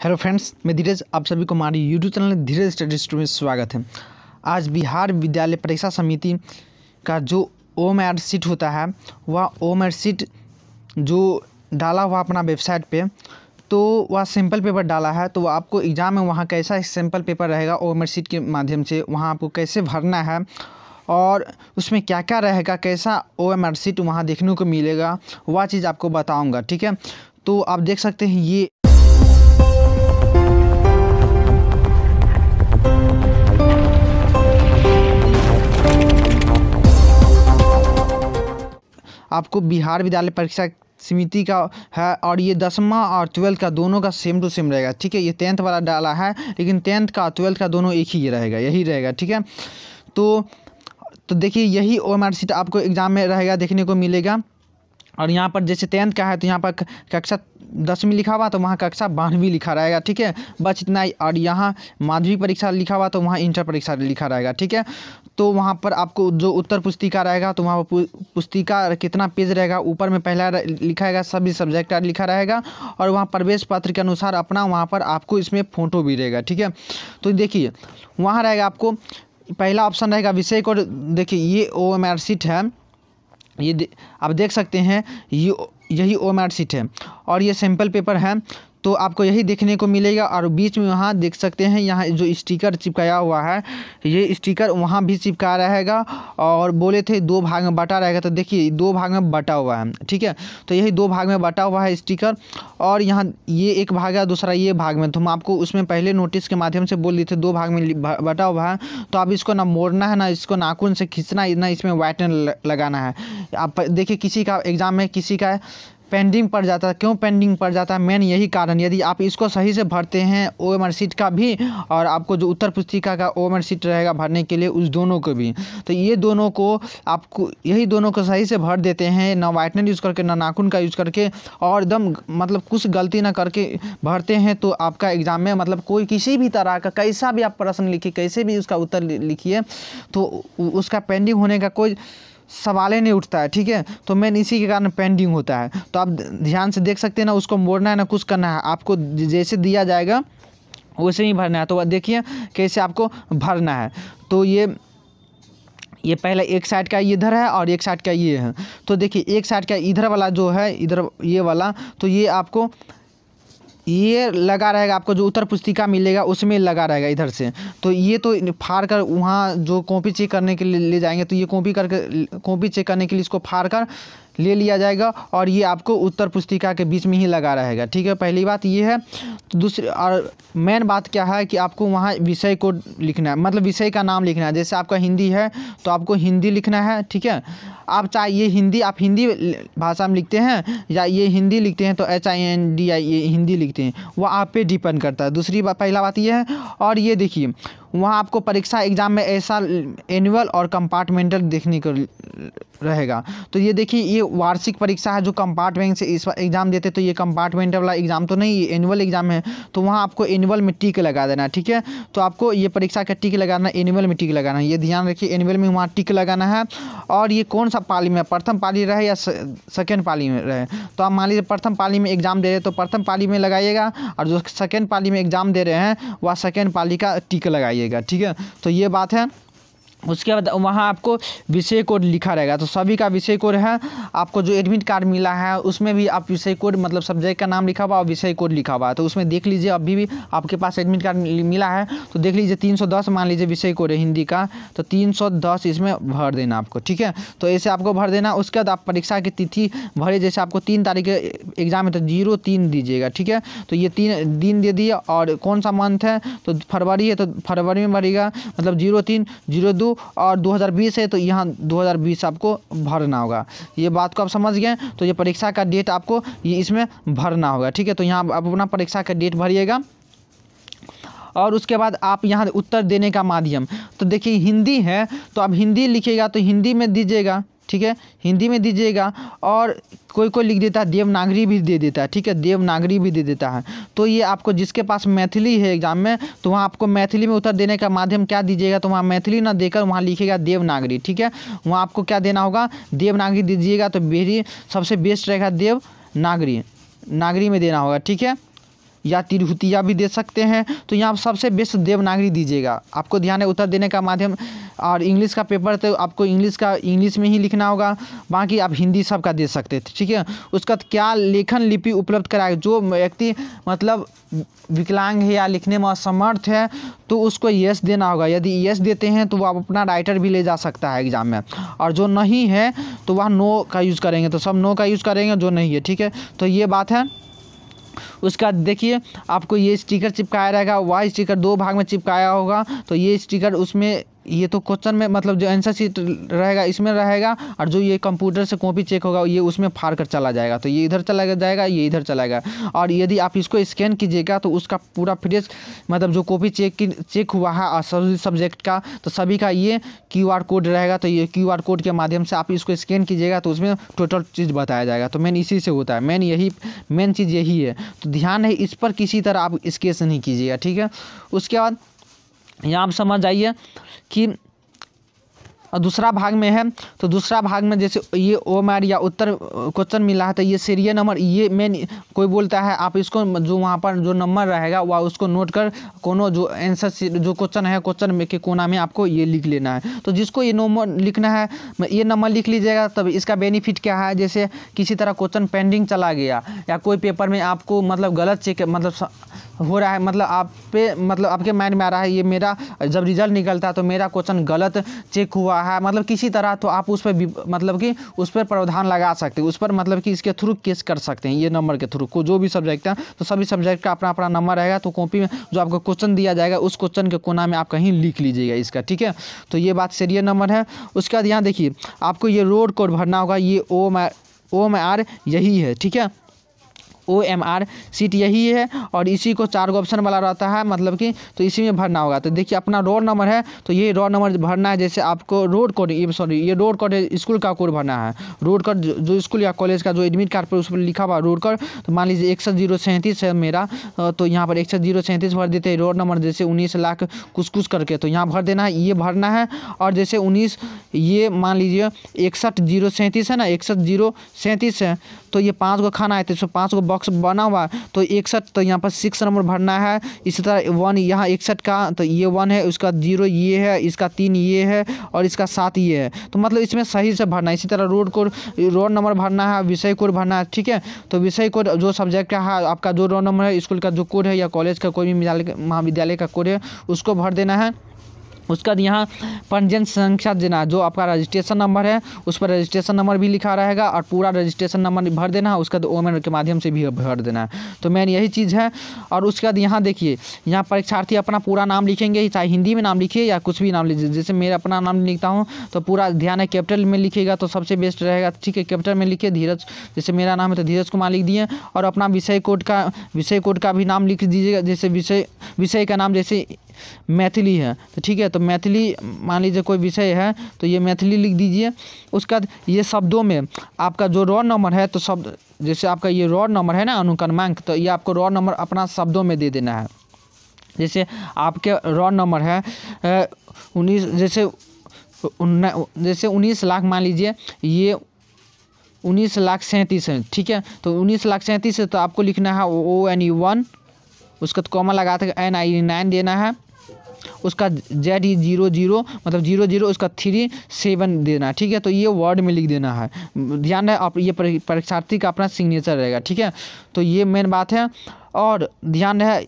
Hello friends, मैं धीरज, आप सभी को हमारी YouTube channel Dheeraj study studio में स्वागत है। आज बिहार विद्यालय परीक्षा समिति का जो ओम आर सीट होता है, वह ओम आर सीट जो डाला हुआ अपना वेबसाइट पे तो वह सैंपल पेपर डाला है तो आपको एग्ज़ाम में वहाँ कैसा सैंपल पेपर रहेगा ओम आर सीट के माध्यम से वहाँ आपको कैसे भरना है, और उसमें क्या क्या रहेगा, कैसा ओ एम आर सीट वहाँ देखने को मिलेगा, वह चीज़ आपको बताऊँगा, ठीक है? तो आप देख सकते हैं, ये आपको बिहार विद्यालय परीक्षा समिति का है और ये दसवां और ट्वेल्थ का दोनों का सेम टू सेम रहेगा। ठीक है, ये टेंथ वाला डाला है, लेकिन टेंथ का ट्वेल्थ का दोनों एक ही रहेगा, यही रहेगा, ठीक है? तो तो देखिए, यही ओ एम सीट आपको एग्ज़ाम में रहेगा, देखने को मिलेगा। और यहाँ पर जैसे टेंथ का है तो यहाँ पर कक्षा दसवीं लिखा हुआ तो वहाँ कक्षा बारहवीं लिखा रहेगा, ठीक है? बस इतना ही। और यहाँ माध्यमिक परीक्षा लिखा हुआ तो वहाँ इंटर परीक्षा लिखा रहेगा, ठीक है? तो वहाँ पर आपको जो उत्तर पुस्तिका रहेगा तो वहाँ पर पुस्तिका कितना पेज रहेगा, ऊपर में पहला लिखा रहेगा, सभी सब्जेक्ट लिखा रहेगा, और वहाँ प्रवेश पत्र के अनुसार अपना वहाँ पर आपको इसमें फ़ोटो भी रहेगा, ठीक है? तो देखिए, वहाँ रहेगा आपको, पहला ऑप्शन रहेगा विषय को देखिए, ये ओ एम आर सीट है। ये आप देख सकते हैं, ये, यही ओ एम आर सीट है, और ये सैंपल पेपर है। तो आपको यही देखने को मिलेगा और बीच में वहाँ देख सकते हैं, यहाँ जो स्टिकर चिपकाया हुआ है, ये स्टिकर वहाँ भी चिपका रहेगा और बोले थे दो भाग में बटा रहेगा तो देखिए दो भाग में बटा हुआ है, ठीक है? तो यही दो भाग में बटा हुआ है स्टिकर और यहाँ ये एक भाग है, दूसरा ये भाग में। तो हम आपको उसमें पहले नोटिस के माध्यम से बोल दिए थे दो भाग में बटा हुआ है तो आप इसको ना मोड़ना है, ना इसको नाखून से खींचना है, ना इसमें वाइटनर लगाना है। आप देखिए किसी का एग्ज़ाम में किसी का पेंडिंग पड़ जाता है। क्यों पेंडिंग पड़ जाता है? मेन यही कारण। यदि आप इसको सही से भरते हैं ओ एम आर सीट का भी, और आपको जो उत्तर पुस्तिका का ओ एम आर सीट रहेगा भरने के लिए, उस दोनों को भी तो ये दोनों को आपको, यही दोनों को सही से भर देते हैं। ना वाइटनर यूज़ करके, ना नाखून का यूज़ करके, और एकदम मतलब कुछ गलती ना करके भरते हैं तो आपका एग्ज़ाम में मतलब कोई किसी भी तरह का, कैसा भी आप प्रश्न लिखिए, कैसे भी उसका उत्तर लिखिए तो उसका पेंडिंग होने का कोई सवाल ही नहीं उठता है, ठीक है? तो मेन इसी के कारण पेंडिंग होता है। तो आप ध्यान से देख सकते हैं ना, उसको मोड़ना है, ना कुछ करना है। आपको जैसे दिया जाएगा, वैसे ही भरना है। तो देखिए कैसे आपको भरना है। तो ये ये पहले एक साइड का इधर है और एक साइड का ये है। तो देखिए, एक साइड का इधर वाला जो है, इधर ये वाला तो ये आपको ये लगा रहेगा, आपको जो उत्तर पुस्तिका मिलेगा उसमें लगा रहेगा इधर से। तो ये तो फाड़ कर वहाँ जो कॉपी चेक करने के लिए ले जाएँगे तो ये कॉपी करके, कॉपी चेक करने के लिए इसको फाड़ कर ले लिया जाएगा और ये आपको उत्तर पुस्तिका के बीच में ही लगा रहेगा। ठीक है, पहली बात ये है। तो दूसरी और मेन बात क्या है कि आपको वहाँ विषय को लिखना है। मतलब विषय का नाम लिखना है। जैसे आपका हिंदी है तो आपको हिंदी लिखना है, ठीक है? आप चाहे ये हिंदी, आप हिंदी भाषा में लिखते हैं या ये हिंदी लिखते हैं तो H I N D I ये हिंदी लिखते हैं। वो आप पे डिपेंड करता है। दूसरी बात, पहला बात ये है और ये देखिए वहाँ आपको परीक्षा एग्ज़ाम में ऐसा एनुअल और कंपार्टमेंटल देखने को रहेगा। तो ये देखिए, ये वार्षिक परीक्षा है जो कंपार्टमेंट से इस एग्ज़ाम देते तो ये कंपार्टमेंट वाला एग्ज़ाम तो नहीं, ये एनुअल एग्ज़ाम है तो वहाँ आपको एनुअल में टिक लगा देना, ठीक है? तो आपको ये परीक्षा का टिक लगाना एनुअल में टिक लगाना, ये ध्यान रखिए एनुअल में वहाँ टिक लगाना है, और ये कौन सा पाली में, प्रथम पाली रहे या सेकेंड पाली में रहे? तो आप मान लीजिए प्रथम पाली में एग्ज़ाम दे रहे तो प्रथम पाली में लगाइएगा, और जो सेकेंड पाली में एग्ज़ाम दे रहे हैं, वह सेकेंड पाली का टिक लगाइएगा ठीक है? तो ये बात है। उसके बाद वहाँ आपको विषय कोड लिखा रहेगा। तो सभी का विषय कोड है, आपको जो एडमिट कार्ड मिला है, उसमें भी आप विषय कोड मतलब सब्जेक्ट का नाम लिखा हुआ और विषय कोड लिखा हुआ है। तो उसमें देख लीजिए, अभी भी आपके पास एडमिट कार्ड मिला है तो देख लीजिए तीन सौ दस मान लीजिए विषय कोड है हिंदी का तो तीन सौ दस इसमें भर देना आपको, ठीक है? तो ऐसे आपको भर देना, उसके बाद आप परीक्षा की तिथि भरे, जैसे आपको तीन तारीख एग्ज़ाम है तो ज़ीरो तीन दीजिएगा, ठीक है? तो ये तीन दिन दे दिए, और कौन सा मंथ है तो फरवरी है तो फरवरी में भरेगा मतलब ज़ीरो तीन, ज़ीरो दो और 2020 है तो यहाँ 2020 आपको भरना होगा। ये बात को आप समझ गए तो ये परीक्षा का डेट आपको ये इसमें भरना होगा, ठीक है? तो यहाँ आप अपना परीक्षा का डेट भरिएगा। और उसके बाद आप यहाँ उत्तर देने का माध्यम। तो देखिए, हिंदी है तो आप हिंदी लिखिएगा तो हिंदी में दीजिएगा। ठीक है? हिंदी में दीजिएगा और कोई कोई लिख देता है देवनागरी भी दे देता है ठीक है? देवनागरी भी दे देता है। तो ये आपको जिसके पास मैथिली है एग्ज़ाम में तो वहाँ आपको मैथिली में उत्तर देने का माध्यम क्या दीजिएगा? तो वहाँ मैथिली ना देकर वहाँ लिखेगा देवनागरी, ठीक है? वहाँ आपको क्या देना होगा? देवनागरी दीजिएगा तो मेरी सबसे बेस्ट रहेगा देवनागरी। नागरी में देना होगा, ठीक है? या तिरहुतिया भी दे सकते हैं। तो यहाँ आप सबसे बेस्ट देवनागरी दीजिएगा। आपको ध्यान है उत्तर देने का माध्यम और इंग्लिश का पेपर तो आपको इंग्लिश का, इंग्लिश में ही लिखना होगा। बाकी आप हिंदी सब का दे सकते थे, ठीक है? उसका क्या लेखन लिपि उपलब्ध कराए? जो व्यक्ति मतलब विकलांग है या लिखने में असमर्थ है तो उसको यस देना होगा। यदि यस देते हैं तो वो आप अपना राइटर भी ले जा सकता है एग्ज़ाम में। और जो नहीं है तो वह नो का यूज़ करेंगे। तो सब नो का यूज़ करेंगे जो नहीं है, ठीक है? तो ये बात है। उसका देखिए, आपको ये स्टिकर चिपकाया रहेगा वाई स्टिकर दो भाग में चिपकाया होगा तो ये स्टिकर उसमें ये तो क्वेश्चन में मतलब जो आंसर शीट रहेगा, इसमें रहेगा, और जो ये कंप्यूटर से कॉपी चेक होगा, ये उसमें फाड़ कर चला जाएगा। तो ये इधर चला जाएगा, ये इधर चला जाएगा। और यदि आप इसको स्कैन कीजिएगा तो उसका पूरा फ्रेश मतलब जो कॉपी चेक की चेक हुआ है, और सभी सब्जेक्ट का तो सभी का ये क्यू आर कोड रहेगा। तो ये क्यू आर कोड के माध्यम से आप इसको स्कैन कीजिएगा तो उसमें टोटल चीज़ बताया जाएगा। तो मेन इसी से होता है। मेन यही मेन चीज़ यही है। तो ध्यान है, इस पर किसी तरह आप स्केच नहीं कीजिएगा, ठीक है? उसके बाद यहाँ आप समझ आइए कि दूसरा भाग में है तो दूसरा भाग में जैसे ये ओ मैर या उत्तर क्वेश्चन मिला है तो ये सीरियल नंबर, ये मेन कोई बोलता है, आप इसको जो वहाँ पर जो नंबर रहेगा, वह उसको नोट कर, कोनो जो आंसर जो क्वेश्चन है क्वेश्चन के कोना में आपको ये लिख लेना है। तो जिसको ये नंबर लिखना है ये नंबर लिख लीजिएगा, तब इसका बेनिफिट क्या है, जैसे किसी तरह क्वेश्चन पेंडिंग चला गया, या कोई पेपर में आपको मतलब गलत चेक मतलब हो रहा है मतलब आप पे मतलब आपके माइंड में आ रहा है, ये मेरा, जब रिज़ल्ट निकलता है तो मेरा क्वेश्चन गलत चेक हुआ है। मतलब किसी तरह तो आप उस पर मतलब कि उस पर प्रावधान लगा सकते हैं। उस पर मतलब कि इसके थ्रू केस कर सकते हैं, ये नंबर के थ्रू। को जो भी सब्जेक्ट है तो सभी सब्जेक्ट का अपना अपना नंबर रहेगा। तो कॉपी में जो आपको क्वेश्चन दिया जाएगा, उस क्वेश्चन के कोना में आप कहीं लिख लीजिएगा इसका, ठीक है? तो ये बात सीरियल नंबर है। उसके बाद यहाँ देखिए, आपको ये रोड कोड भरना होगा। ये ओ ओ में आर यही है, ठीक है? ओ एम आर सीट यही है और इसी को चार ऑप्शन वाला रहता है मतलब कि तो इसी में भरना होगा। तो देखिए, अपना रोड नंबर है तो ये रोड नंबर भरना है, जैसे आपको रोड कोड सॉरी ये रोड कोड स्कूल का कोड भरना है। रोड कोड जो स्कूल या कॉलेज का, जो एडमिट कार्ड पर उस पर लिखा हुआ रोड कोड तो मान लीजिए एक सौ ज़ीरो सैंतीस है मेरा तो यहाँ पर एक सौ ज़ीरो सैंतीस भर देते हैं रोड नंबर जैसे उन्नीस लाख कुछ कुछ करके तो यहाँ भर देना है, ये भरना है। और जैसे उन्नीस, ये मान लीजिए इकसठ ज़ीरो सैंतीस है ना, इकसठ ज़ीरो सैंतीस है तो ये पाँच गो खाना है तो पाँच गो बॉक्स बना हुआ तो इकसठ तो यहाँ पर सिक्स नंबर भरना है। इसी तरह वन यहाँ इकसठ का तो ये वन है, उसका ज़ीरो ये है, इसका तीन ये है और इसका सात ये है। तो मतलब इसमें सही से भरना है। इसी तरह रोड कोड रोड नंबर भरना है, विषय कोड भरना है, ठीक है? तो विषय कोड जो सब्जेक्ट का है, आपका जो रोड नंबर है स्कूल का जो कोड है या कॉलेज का कोई भी महाविद्यालय का कोड है, उसको भर देना है। उसके बाद यहाँ पंजीयन संख्या देना, जो आपका रजिस्ट्रेशन नंबर है, उस पर रजिस्ट्रेशन नंबर भी लिखा रहेगा और पूरा रजिस्ट्रेशन नंबर भर देना है उसके बाद ओमेन के माध्यम से भी भर देना है। तो मेन यही चीज़ है और उसके बाद यहाँ देखिए, यहाँ परीक्षार्थी अपना पूरा नाम लिखेंगे, चाहे हिंदी में नाम लिखिए या कुछ भी नाम लिखिए, जैसे मेरा अपना नाम लिखता हूँ तो पूरा ध्यान है कैपिटल में लिखेगा तो सबसे बेस्ट रहेगा। ठीक है, कैपिटल में लिखिए, धीरज, जैसे मेरा नाम है तो धीरज कुमार लिख दिए और अपना विषय कोड का, विषय कोड का भी नाम लिख दीजिएगा, जैसे विषय विषय का नाम, जैसे मैथिली है। तो ठीक है तो मैथिली, मान लीजिए कोई विषय है तो ये मैथिली लिख दीजिए। उसके बाद ये शब्दों में आपका जो रॉ नंबर है तो शब्द, जैसे आपका ये रॉ नंबर है ना अनुक्रमांक तो ये आपको रॉ नंबर अपना शब्दों में दे देना है। जैसे आपके रॉ नंबर है उन्नीस, जैसे जैसे उन्नीस लाख मान लीजिए, ये उन्नीस लाख सैंतीस है, ठीक है? तो उन्नीस लाख सैंतीस है तो आपको लिखना है ओ एन ई वन उसका तो कॉमन लगाते एन आई नाइन देना है। उसका जेड ई ज़ीरो ज़ीरो मतलब ज़ीरो ज़ीरो उसका थ्री सेवन देना है, ठीक है? तो ये वर्ड में लिख देना है। ध्यान रहे, आप ये परीक्षार्थी का अपना सिग्नेचर रहेगा, ठीक है? तो ये मेन बात है। और ध्यान है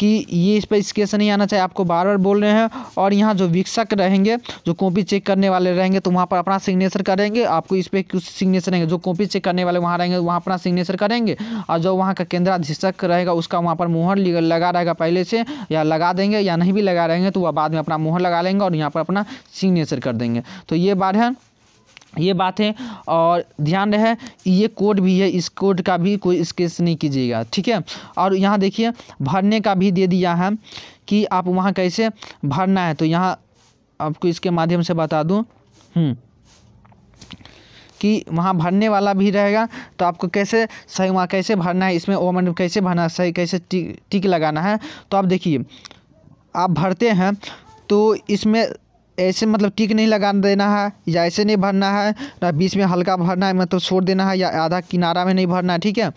कि ये इस पर स्केच नहीं आना चाहिए। आपको बार बार बोल रहे हैं और यहाँ जो वीक्षक रहेंगे, जो कॉपी चेक करने वाले रहेंगे तो वहाँ पर अपना सिग्नेचर करेंगे। आपको इस पर कुछ सिग्नेचर रहेंगे। जो कॉपी चेक करने वाले वहाँ रहेंगे, वहाँ अपना सिग्नेचर करेंगे। और जो वहाँ का केंद्राधीक्षक रहेगा, उसका वहाँ पर मोहर लगा रहेगा पहले से, या लगा देंगे, या नहीं भी लगा रहेंगे तो वह बाद में अपना मोहर लगा लेंगे और यहाँ पर अपना सिग्नेचर कर देंगे। तो ये बात है। ये बात है और ध्यान रहे ये कोड भी है इस कोड का भी कोई स्केच नहीं कीजिएगा ठीक है? और यहाँ देखिए भरने का भी दे दिया है कि आप वहाँ कैसे भरना है तो यहाँ आपको इसके माध्यम से बता दूँ हम्म, कि वहाँ भरने वाला भी रहेगा तो आपको कैसे सही वहाँ कैसे भरना है इसमें ओमन कैसे भरना सही कैसे टिक टिक लगाना है तो आप देखिए आप भरते हैं तो इसमें ऐसे मतलब टिक नहीं लगा देना है, या ऐसे नहीं भरना है, ना बीच में हल्का भरना है मतलब छोड़ देना है, या आधा किनारा में नहीं भरना है, ठीक है?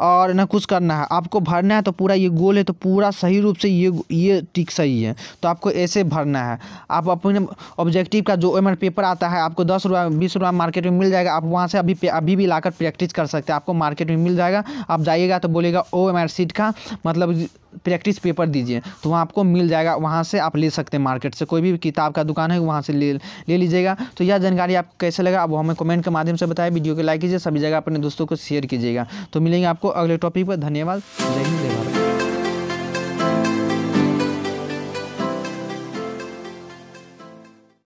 और ना कुछ करना है। आपको भरना है तो पूरा ये गोल है तो पूरा सही रूप से ये ये टिक सही है। तो आपको ऐसे भरना है। आप अपने ऑब्जेक्टिव का जो एम पेपर आता है, आपको दस रुपये, बीस रुपये मार्केट में मिल जाएगा, आप वहाँ से अभी अभी भी लाकर प्रैक्टिस कर सकते हैं। आपको मार्केट में मिल जाएगा, आप जाइएगा तो बोलेगा, ओ एम सीट का मतलब प्रैक्टिस पेपर दीजिए तो वहाँ आपको मिल जाएगा, वहाँ से आप ले सकते हैं मार्केट से। कोई भी किताब का दुकान है, वहाँ से ले ले लीजिएगा। तो यह जानकारी आपको कैसे लगा अब हमें कमेंट के माध्यम से बताएँ, वीडियो को लाइक कीजिए, सभी जगह अपने दोस्तों को शेयर कीजिएगा। तो मिलेंगे आपको अगले टॉपिक पर। धन्यवाद। जय हिंद, जय भारत।